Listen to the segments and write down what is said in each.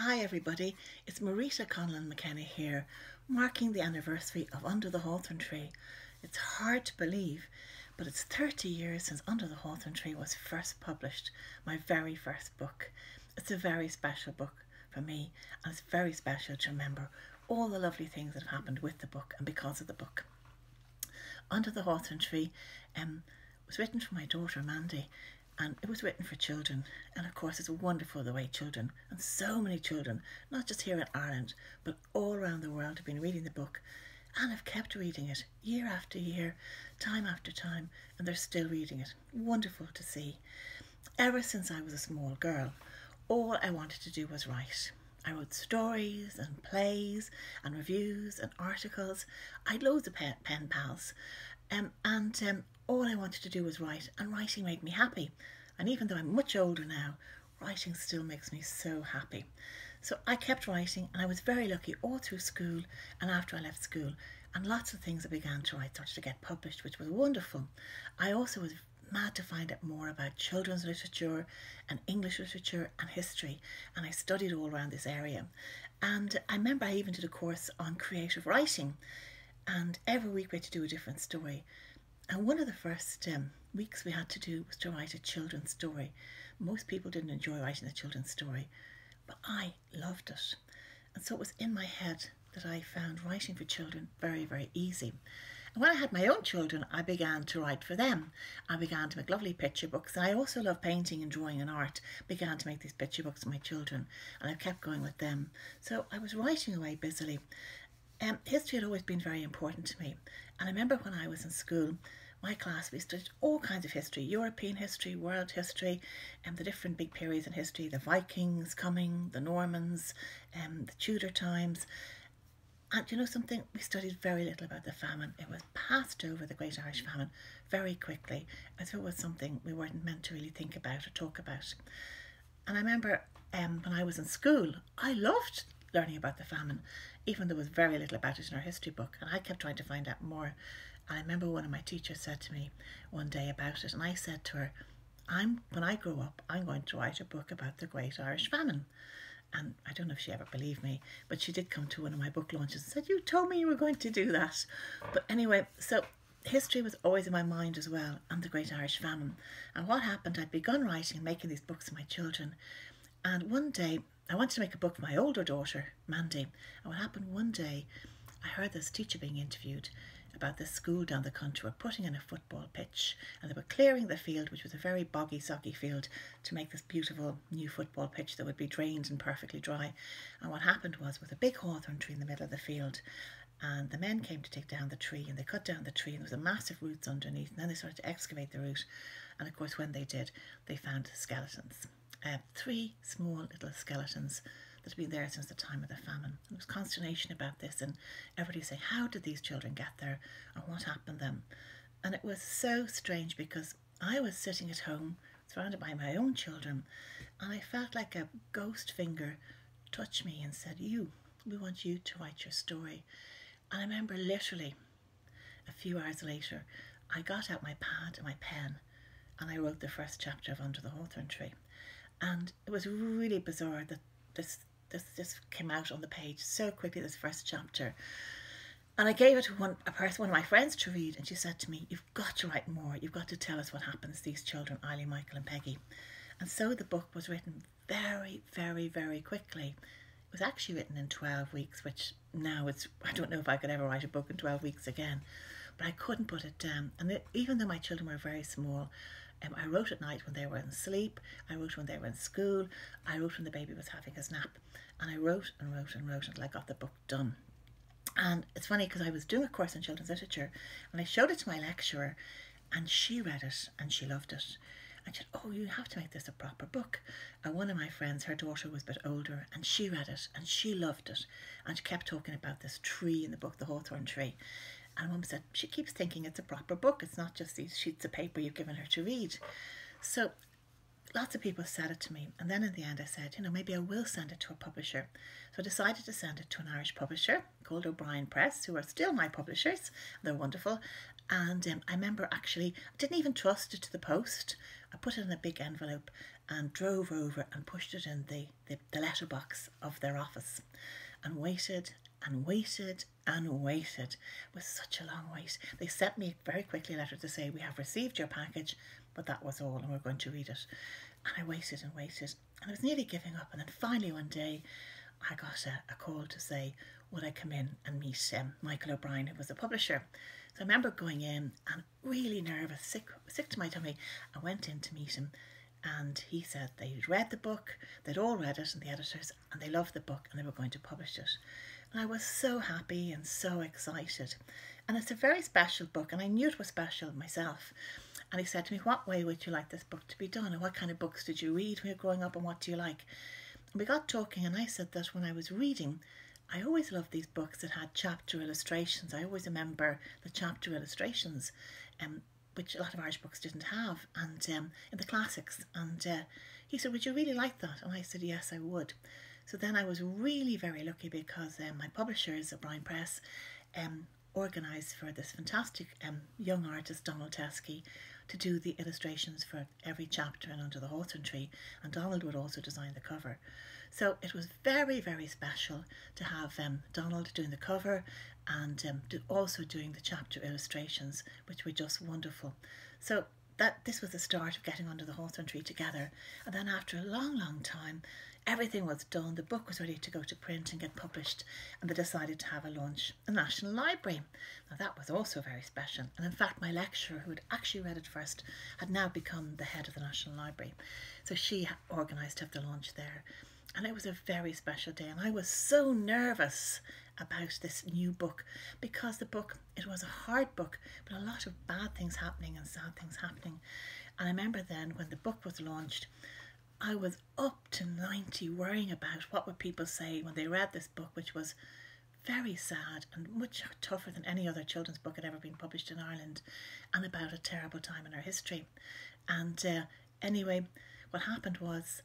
Hi everybody, it's Marita Conlon McKenna here, marking the anniversary of Under the Hawthorn Tree. It's hard to believe, but it's 30 years since Under the Hawthorn Tree was first published, my very first book. It's a very special book for me, and it's very special to remember all the lovely things that have happened with the book and because of the book. Under the Hawthorn Tree um, was written for my daughter Mandy, and it was written for children. And of course, it's wonderful the way children, and so many children, not just here in Ireland, but all around the world, have been reading the book and have kept reading it year after year, time after time, and they're still reading it. Wonderful to see. Ever since I was a small girl, all I wanted to do was write. I wrote stories and plays and reviews and articles. I had loads of pen, pen pals. Um, and um, all I wanted to do was write, and writing made me happy. And even though I'm much older now, writing still makes me so happy. So I kept writing, and I was very lucky all through school and after I left school. And lots of things I began to write started to get published, which was wonderful. I also was mad to find out more about children's literature and English literature and history, and I studied all around this area. And I remember I even did a course on creative writing, and every week we had to do a different story. And one of the first um, weeks we had to do was to write a children's story. Most people didn't enjoy writing a children's story, but I loved it. And so it was in my head that I found writing for children very, very easy. And when I had my own children, I began to write for them. I began to make lovely picture books. I also love painting and drawing and art. Began to make these picture books for my children. And I kept going with them. So I was writing away busily. Um, history had always been very important to me. And I remember when I was in school, my class, we studied all kinds of history European history, world history, and um, the different big periods in history the Vikings coming, the Normans, um, the Tudor times. And you know something? We studied very little about the famine. It was passed over the Great Irish Famine very quickly, as if it was something we weren't meant to really think about or talk about. And I remember um, when I was in school, I loved learning about the famine, even though there was very little about it in our history book. And I kept trying to find out more. And I remember one of my teachers said to me one day about it, and I said to her, I'm when I grow up, I'm going to write a book about the Great Irish Famine. And I don't know if she ever believed me, but she did come to one of my book launches and said, You told me you were going to do that. But anyway, so history was always in my mind as well, and the Great Irish Famine. And what happened, I'd begun writing and making these books for my children. And one day, I wanted to make a book for my older daughter, Mandy. And what happened one day, I heard this teacher being interviewed about this school down the country were putting in a football pitch and they were clearing the field, which was a very boggy, soggy field, to make this beautiful new football pitch that would be drained and perfectly dry. And what happened was, with a big hawthorn tree in the middle of the field, and the men came to take down the tree and they cut down the tree and there was a massive roots underneath and then they started to excavate the root and of course when they did they found skeletons uh, three small little skeletons that had been there since the time of the famine. There was consternation about this, and everybody saying, How did these children get there, and what happened to them? And it was so strange because I was sitting at home, surrounded by my own children, and I felt like a ghost finger touched me and said, You, we want you to write your story. And I remember literally a few hours later, I got out my pad and my pen and I wrote the first chapter of Under the Hawthorn Tree. And it was really bizarre that this this just came out on the page so quickly, this first chapter. And I gave it to one a person, one of my friends to read, and she said to me, You've got to write more. You've got to tell us what happens to these children, Eileen, Michael, and Peggy. And so the book was written very, very, very quickly. It was actually written in 12 weeks, which now it's, I don't know if I could ever write a book in 12 weeks again, but I couldn't put it down. And it, even though my children were very small, um, I wrote at night when they were in sleep. I wrote when they were in school. I wrote when the baby was having his nap. And I wrote and wrote and wrote until I got the book done. And it's funny because I was doing a course in children's literature and I showed it to my lecturer and she read it and she loved it. And she said, Oh, you have to make this a proper book. And one of my friends, her daughter was a bit older, and she read it and she loved it. And she kept talking about this tree in the book, the hawthorn tree. And mum said, She keeps thinking it's a proper book. It's not just these sheets of paper you've given her to read. So lots of people said it to me. And then in the end, I said, You know, maybe I will send it to a publisher. So I decided to send it to an Irish publisher called O'Brien Press, who are still my publishers. They're wonderful. And um, I remember actually, I didn't even trust it to the post. I put it in a big envelope and drove over and pushed it in the, the, the letterbox of their office and waited and waited and waited. It was such a long wait. They sent me very quickly a letter to say, We have received your package, but that was all, and we're going to read it. And I waited and waited, and I was nearly giving up. And then finally, one day, I got a, a call to say, Would I come in and meet um, Michael O'Brien, who was the publisher? So I remember going in and really nervous, sick, sick to my tummy. I went in to meet him, and he said they'd read the book, they'd all read it, and the editors, and they loved the book, and they were going to publish it. I was so happy and so excited. And it's a very special book, and I knew it was special myself. And he said to me, What way would you like this book to be done? And what kind of books did you read when you were growing up, and what do you like? And we got talking, and I said that when I was reading, I always loved these books that had chapter illustrations. I always remember the chapter illustrations, um, which a lot of Irish books didn't have, and um, in the classics. And uh, he said, Would you really like that? And I said, Yes, I would. So then I was really very lucky because um, my publishers, O'Brien Press, um, organised for this fantastic um, young artist, Donald Teskey, to do the illustrations for every chapter and Under the Hawthorn Tree, and Donald would also design the cover. So it was very, very special to have um, Donald doing the cover and um, do, also doing the chapter illustrations, which were just wonderful. So that this was the start of getting under the hawthorn tree together. And then after a long, long time, everything was done. The book was ready to go to print and get published, and they decided to have a launch at the National Library. Now that was also very special. And in fact, my lecturer, who had actually read it first, had now become the head of the National Library. So she organised to have the launch there. And it was a very special day, and I was so nervous about this new book because the book it was a hard book but a lot of bad things happening and sad things happening and i remember then when the book was launched I was up to 90 worrying about what would people say when they read this book, which was very sad and much tougher than any other children's book had ever been published in Ireland and about a terrible time in our history. And uh, anyway, what happened was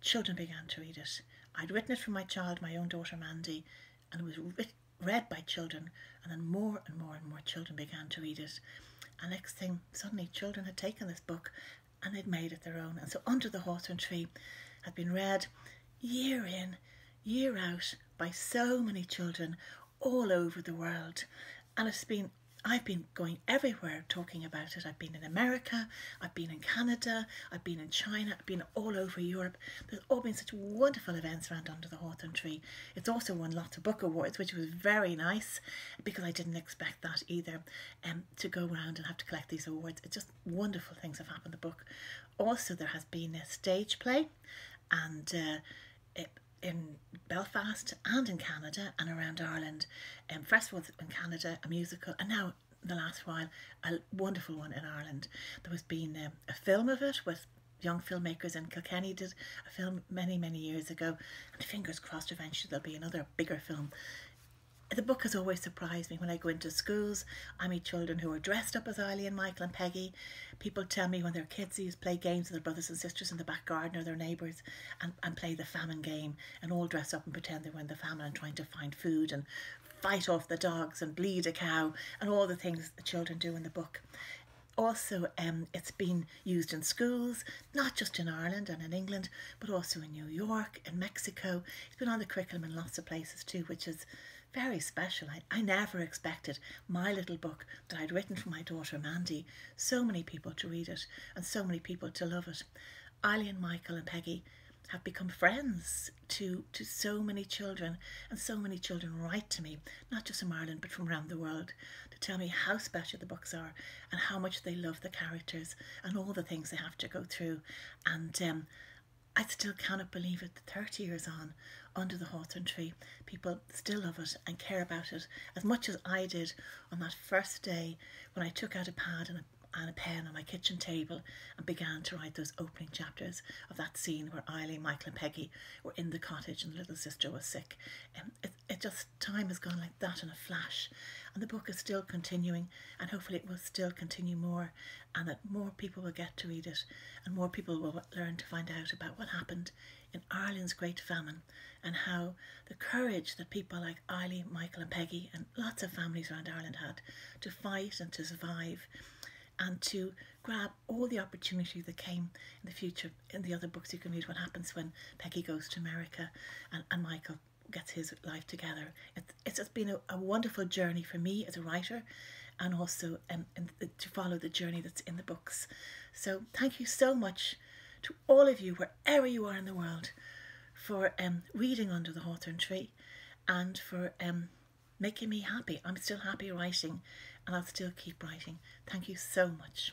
children began to read it. I'd written it for my child, my own daughter Mandy, and it was writ- read by children, and then more and more and more children began to read it. And next thing, suddenly children had taken this book and they'd made it their own. And so Under the Hawthorn Tree had been read year in, year out by so many children all over the world. And it's been I've been going everywhere talking about it. I've been in America, I've been in Canada, I've been in China, I've been all over Europe. There's all been such wonderful events around Under the Hawthorn Tree. It's also won lots of book awards, which was very nice because I didn't expect that either. Um, to go around and have to collect these awards. It's just wonderful things have happened in the book. Also, there has been a stage play and uh, it, in Belfast and in Canada and around Ireland. Um, first was in Canada, a musical, and now the last while, a wonderful one in Ireland. There was been um, a film of it with young filmmakers in Kilkenny did a film many, many years ago, and fingers crossed eventually there'll be another bigger film the book has always surprised me when I go into schools. I meet children who are dressed up as Eileen, Michael and Peggy. People tell me when their kids used to play games with their brothers and sisters in the back garden or their neighbours and, and play the famine game and all dress up and pretend they were in the famine and trying to find food and fight off the dogs and bleed a cow and all the things the children do in the book also um, it's been used in schools, not just in Ireland and in England, but also in New York, in Mexico. It's been on the curriculum in lots of places too, which is very special. I, I never expected my little book that I'd written for my daughter Mandy, so many people to read it and so many people to love it. Eileen, Michael, and Peggy have become friends to to so many children and so many children write to me not just from Ireland but from around the world to tell me how special the books are and how much they love the characters and all the things they have to go through and um, I still cannot believe it 30 years on under the hawthorn tree. People still love it and care about it as much as I did on that first day when I took out a pad and a and a pen on my kitchen table and began to write those opening chapters of that scene where Eileen, Michael, and Peggy were in the cottage and the little sister was sick. And it, it just, time has gone like that in a flash. And the book is still continuing, and hopefully it will still continue more, and that more people will get to read it, and more people will learn to find out about what happened in Ireland's Great Famine and how the courage that people like Eileen, Michael, and Peggy, and lots of families around Ireland had to fight and to survive and to grab all the opportunity that came in the future in the other books you can read what happens when Peggy goes to America and, and Michael gets his life together. It, it's just been a, a, wonderful journey for me as a writer and also um, in, to follow the journey that's in the books. So thank you so much to all of you, wherever you are in the world, for um, reading Under the Hawthorn Tree and for um, making me happy. I'm still happy writing and I'll still keep writing. Thank you so much.